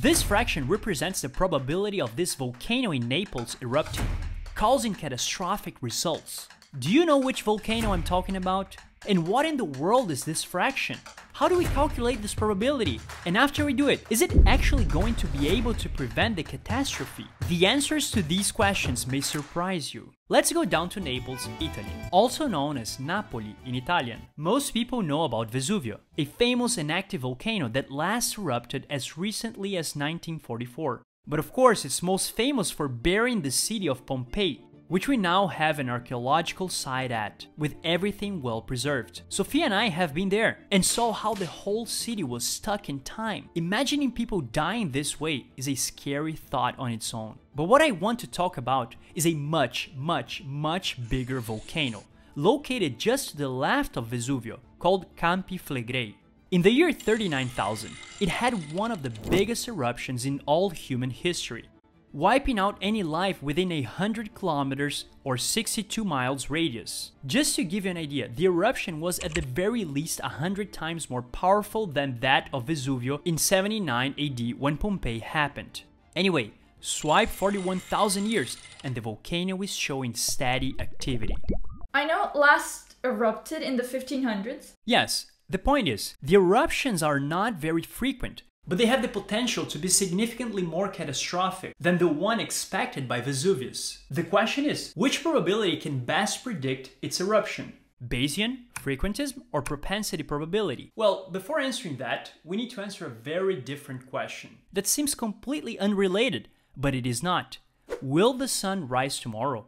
This fraction represents the probability of this volcano in Naples erupting, causing catastrophic results. Do you know which volcano I'm talking about? And what in the world is this fraction? How do we calculate this probability? And after we do it, is it actually going to be able to prevent the catastrophe? The answers to these questions may surprise you. Let's go down to Naples, Italy, also known as Napoli in Italian. Most people know about Vesuvio, a famous and active volcano that last erupted as recently as 1944. But of course, it's most famous for burying the city of Pompeii, which we now have an archaeological site at, with everything well preserved. Sophia and I have been there and saw how the whole city was stuck in time. Imagining people dying this way is a scary thought on its own. But what I want to talk about is a much, much, much bigger volcano, located just to the left of Vesuvio, called Campi Flegrei. In the year 39,000, it had one of the biggest eruptions in all human history, wiping out any life within a 100 kilometers or 62 miles radius. Just to give you an idea, the eruption was at the very least 100 times more powerful than that of Vesuvio in 79 AD when Pompeii happened. Anyway, swipe 41,000 years and the volcano is showing steady activity. I know it last erupted in the 1500s. Yes, the point is, the eruptions are not very frequent, but they have the potential to be significantly more catastrophic than the one expected by Vesuvius. The question is, which probability can best predict its eruption? Bayesian, frequentism, or propensity probability? Well, before answering that, we need to answer a very different question that seems completely unrelated, but it is not. Will the sun rise tomorrow?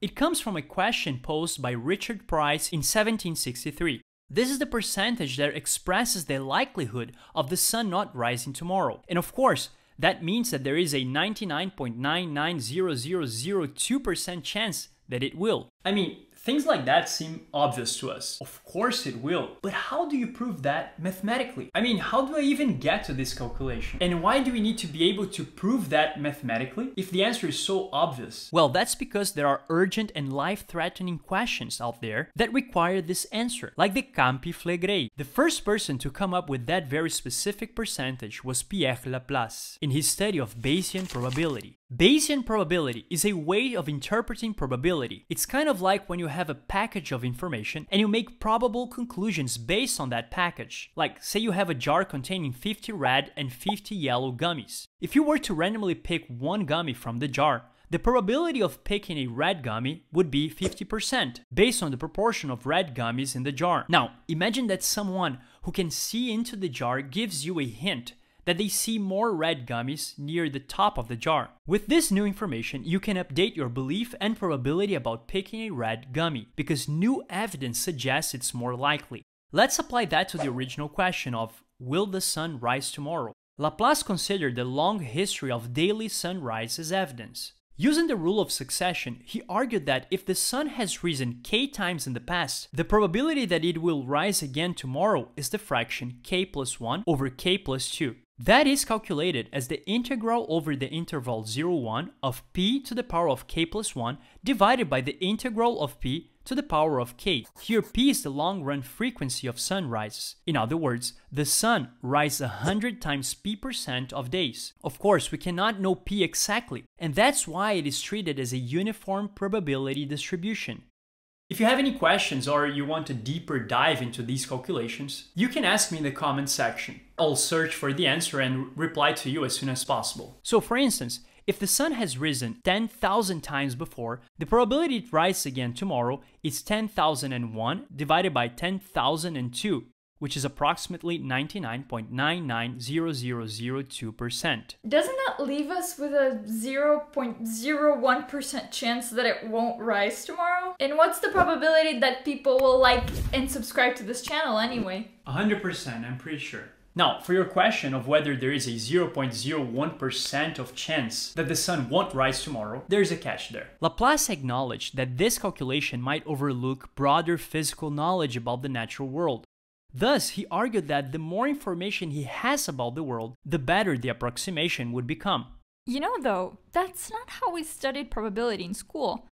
It comes from a question posed by Richard Price in 1763. This is the percentage that expresses the likelihood of the sun not rising tomorrow. And of course, that means that there is a 99.990002% chance that it will. I mean, Things like that seem obvious to us. Of course it will. But how do you prove that mathematically? I mean, how do I even get to this calculation? And why do we need to be able to prove that mathematically if the answer is so obvious? Well, that's because there are urgent and life-threatening questions out there that require this answer, like the Campi Flegrei. The first person to come up with that very specific percentage was Pierre Laplace in his study of Bayesian probability. Bayesian probability is a way of interpreting probability. It's kind of like when you have a package of information and you make probable conclusions based on that package. Like, say you have a jar containing 50 red and 50 yellow gummies. If you were to randomly pick one gummy from the jar, the probability of picking a red gummy would be 50%, based on the proportion of red gummies in the jar. Now, imagine that someone who can see into the jar gives you a hint that they see more red gummies near the top of the jar. With this new information, you can update your belief and probability about picking a red gummy, because new evidence suggests it's more likely. Let's apply that to the original question of will the sun rise tomorrow? Laplace considered the long history of daily sunrise as evidence. Using the rule of succession, he argued that if the sun has risen k times in the past, the probability that it will rise again tomorrow is the fraction k plus 1 over k plus 2. That is calculated as the integral over the interval 0, 1 of p to the power of k plus 1 divided by the integral of p to the power of k. Here p is the long-run frequency of sunrises. In other words, the sun rises 100 times p percent of days. Of course, we cannot know p exactly, and that's why it is treated as a uniform probability distribution. If you have any questions or you want a deeper dive into these calculations, you can ask me in the comment section. I'll search for the answer and reply to you as soon as possible. So for instance, if the sun has risen 10,000 times before, the probability it rises again tomorrow is 10,001 divided by 10,002, which is approximately 99.990002%. Doesn't that leave us with a 0.01% chance that it won't rise tomorrow? And what's the probability that people will like and subscribe to this channel anyway? 100%, I'm pretty sure. Now, for your question of whether there is a 0.01% of chance that the sun won't rise tomorrow, there's a catch there. Laplace acknowledged that this calculation might overlook broader physical knowledge about the natural world, Thus, he argued that the more information he has about the world, the better the approximation would become. You know, though, that's not how we studied probability in school.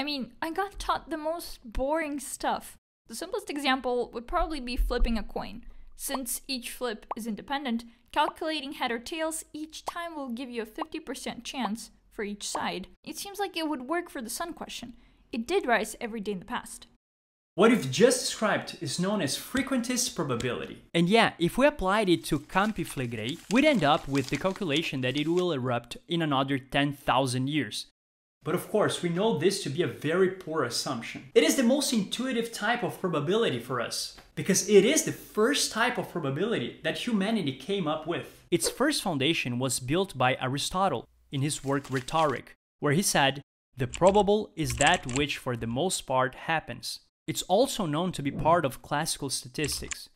I mean, I got taught the most boring stuff. The simplest example would probably be flipping a coin. Since each flip is independent, calculating head or tails each time will give you a 50% chance for each side. It seems like it would work for the sun question. It did rise every day in the past. What we've just described is known as frequentist probability. And yeah, if we applied it to Campi Flegrei, we'd end up with the calculation that it will erupt in another 10,000 years. But of course, we know this to be a very poor assumption. It is the most intuitive type of probability for us, because it is the first type of probability that humanity came up with. Its first foundation was built by Aristotle in his work Rhetoric, where he said, The probable is that which for the most part happens. It's also known to be part of classical statistics.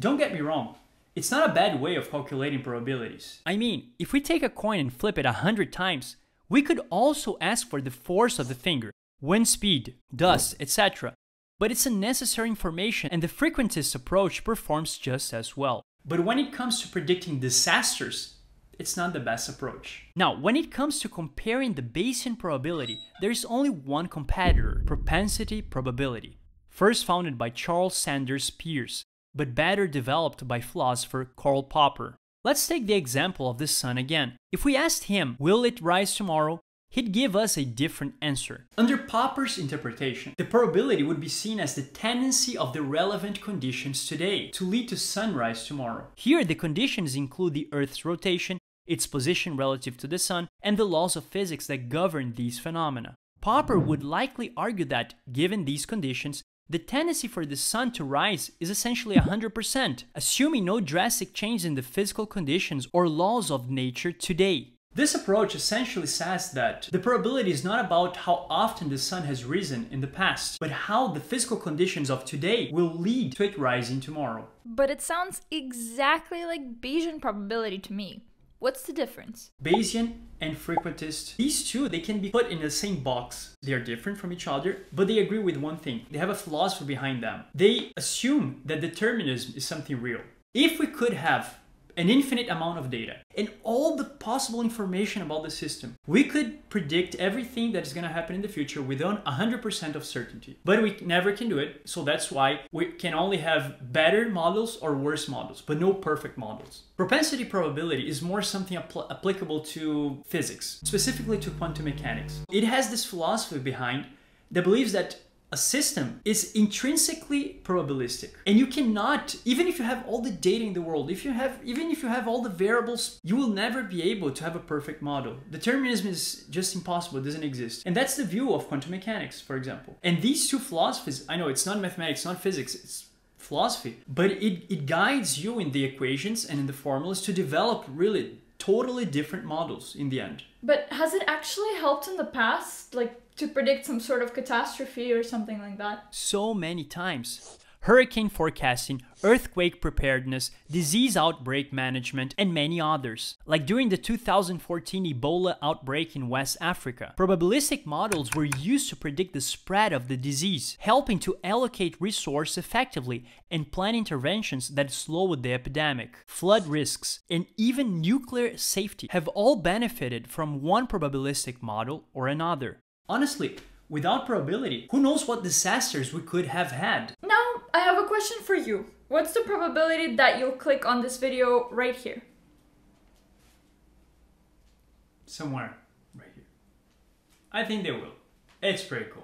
Don't get me wrong, it's not a bad way of calculating probabilities. I mean, if we take a coin and flip it a hundred times, we could also ask for the force of the finger, wind speed, dust, etc. But it's a necessary information and the frequentist approach performs just as well. But when it comes to predicting disasters, it's not the best approach. Now, when it comes to comparing the Bayesian probability, there is only one competitor, propensity probability. First founded by Charles Sanders Peirce, but better developed by philosopher Karl Popper. Let's take the example of the sun again. If we asked him, will it rise tomorrow? He'd give us a different answer. Under Popper's interpretation, the probability would be seen as the tendency of the relevant conditions today to lead to sunrise tomorrow. Here, the conditions include the Earth's rotation, its position relative to the sun, and the laws of physics that govern these phenomena. Popper would likely argue that, given these conditions, the tendency for the sun to rise is essentially 100%, assuming no drastic change in the physical conditions or laws of nature today. This approach essentially says that the probability is not about how often the sun has risen in the past, but how the physical conditions of today will lead to it rising tomorrow. But it sounds exactly like Bayesian probability to me. What's the difference? Bayesian and frequentist, these two, they can be put in the same box. They are different from each other, but they agree with one thing. They have a philosophy behind them. They assume that determinism is something real. If we could have an infinite amount of data and all the possible information about the system. We could predict everything that is going to happen in the future without 100% of certainty. But we never can do it, so that's why we can only have better models or worse models, but no perfect models. Propensity probability is more something apl applicable to physics, specifically to quantum mechanics. It has this philosophy behind that believes that a system is intrinsically probabilistic. And you cannot even if you have all the data in the world if you have even if you have all the variables you will never be able to have a perfect model. Determinism is just impossible. It doesn't exist. And that's the view of quantum mechanics for example. And these two philosophies i know it's not mathematics not physics it's philosophy but it, it guides you in the equations and in the formulas to develop really totally different models in the end but has it actually helped in the past like to predict some sort of catastrophe or something like that. So many times. Hurricane forecasting, earthquake preparedness, disease outbreak management, and many others. Like during the 2014 Ebola outbreak in West Africa, probabilistic models were used to predict the spread of the disease, helping to allocate resources effectively and plan interventions that slowed the epidemic. Flood risks and even nuclear safety have all benefited from one probabilistic model or another. Honestly, without probability, who knows what disasters we could have had? Now, I have a question for you. What's the probability that you'll click on this video right here? Somewhere right here. I think they will. It's pretty cool.